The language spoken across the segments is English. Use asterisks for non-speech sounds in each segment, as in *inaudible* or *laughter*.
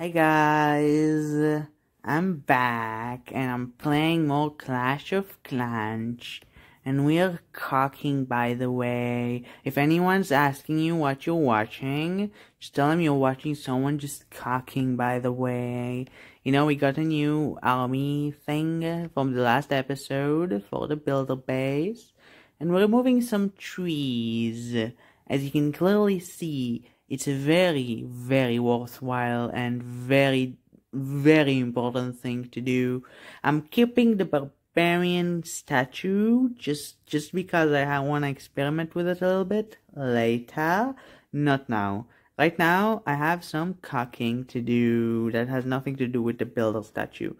Hi guys, I'm back and I'm playing more Clash of Clans and we're cocking by the way. If anyone's asking you what you're watching, just tell them you're watching someone just cocking by the way. You know, we got a new army thing from the last episode for the builder base and we're removing some trees. As you can clearly see, it's a very, very worthwhile and very, very important thing to do. I'm keeping the barbarian statue just, just because I want to experiment with it a little bit later. Not now. Right now, I have some cocking to do that has nothing to do with the builder statue.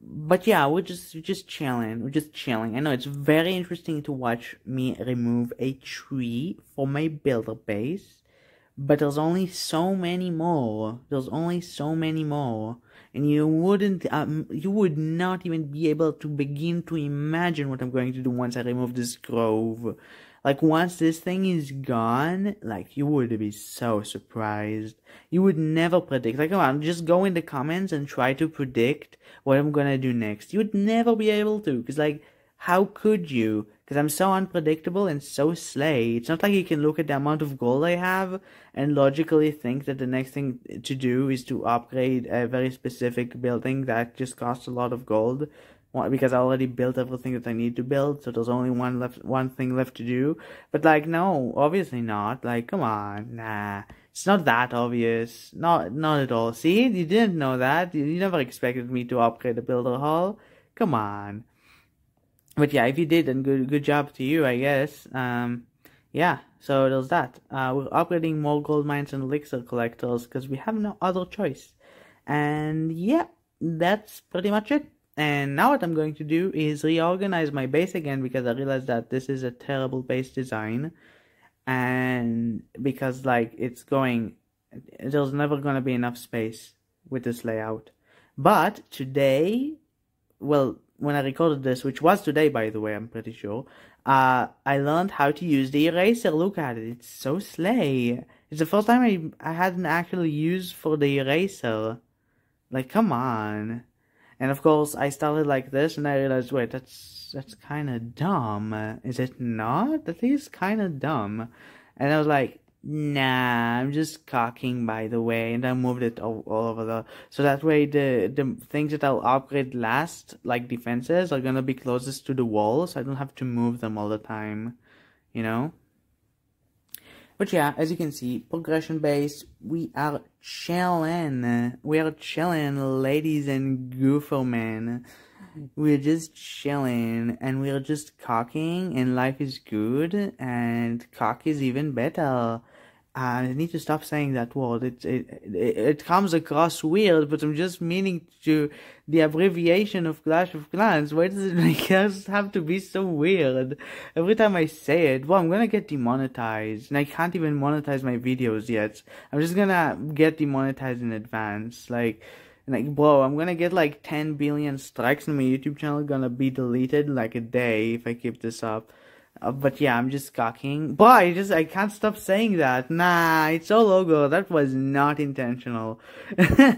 But yeah, we're just we're just chilling. We're just chilling. I know it's very interesting to watch me remove a tree for my builder base but there's only so many more. There's only so many more. And you wouldn't, um, you would not even be able to begin to imagine what I'm going to do once I remove this grove. Like, once this thing is gone, like, you would be so surprised. You would never predict. Like, come on, just go in the comments and try to predict what I'm gonna do next. You would never be able to, cause like, how could you? Because I'm so unpredictable and so slay. It's not like you can look at the amount of gold I have and logically think that the next thing to do is to upgrade a very specific building that just costs a lot of gold. Because I already built everything that I need to build, so there's only one left, one thing left to do. But like, no, obviously not. Like, come on, nah. It's not that obvious. Not, not at all. See, you didn't know that. You never expected me to upgrade the builder hall. Come on but yeah, if you did, then good good job to you, I guess. Um, yeah, so there's that. Uh, we're upgrading more gold mines and elixir collectors because we have no other choice. And yeah, that's pretty much it. And now what I'm going to do is reorganize my base again because I realized that this is a terrible base design. And because like it's going, there's never going to be enough space with this layout. But today, well, when I recorded this, which was today, by the way, I'm pretty sure, uh, I learned how to use the eraser. Look at it. It's so slay. It's the first time I, I had an actual use for the eraser. Like, come on. And of course, I started like this, and I realized, wait, that's, that's kind of dumb. Is it not? That is kind of dumb. And I was like, Nah, I'm just cocking by the way, and I moved it all, all over the so that way the the things that I'll upgrade last, like defenses, are gonna be closest to the wall, so I don't have to move them all the time, you know. But yeah, as you can see, progression based, we are chilling. We are chilling, ladies and goofer men. We're just chilling and we're just cocking and life is good and cock is even better. I need to stop saying that word. It, it it comes across weird, but I'm just meaning to the abbreviation of Clash of Clans. Why does it make *laughs* us have to be so weird? Every time I say it, well, I'm gonna get demonetized, and I can't even monetize my videos yet. I'm just gonna get demonetized in advance, like. Like, bro, I'm gonna get like 10 billion strikes and my YouTube channel gonna be deleted like a day if I keep this up. Uh, but yeah, I'm just cocking. But I just, I can't stop saying that. Nah, it's all logo. That was not intentional.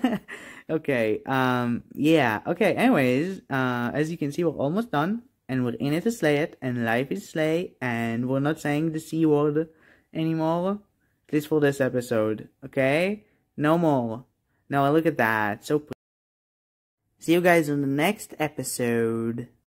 *laughs* okay, um, yeah, okay, anyways, uh, as you can see, we're almost done. And we're in it to slay it. And life is slay. And we're not saying the C word anymore. At least for this episode. Okay? No more. Now I look at that. So See you guys in the next episode.